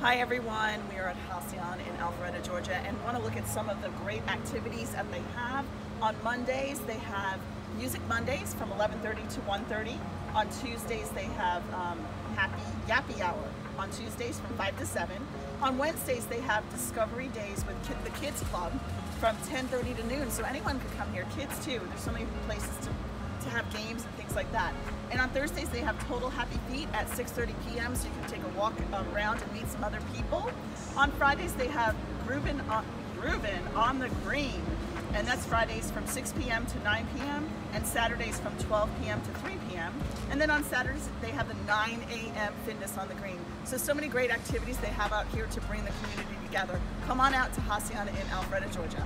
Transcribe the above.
Hi everyone, we are at Halcyon in Alpharetta, Georgia and want to look at some of the great activities that they have. On Mondays they have Music Mondays from 11.30 to 1.30. On Tuesdays they have um, Happy Yappy Hour on Tuesdays from 5 to 7. On Wednesdays they have Discovery Days with the Kids Club from 10.30 to noon so anyone could come here, kids too. There's so many places to to have games and things like that. And on Thursdays they have Total Happy Feet at 6.30 p.m. so you can take a walk around and meet some other people. On Fridays they have Groovin' on, Groovin' on the Green and that's Fridays from 6 p.m. to 9 p.m. and Saturdays from 12 p.m. to 3 p.m. And then on Saturdays they have the 9 a.m. Fitness on the Green. So, so many great activities they have out here to bring the community together. Come on out to Halcyon in Alpharetta, Georgia.